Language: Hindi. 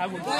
क्या बोलते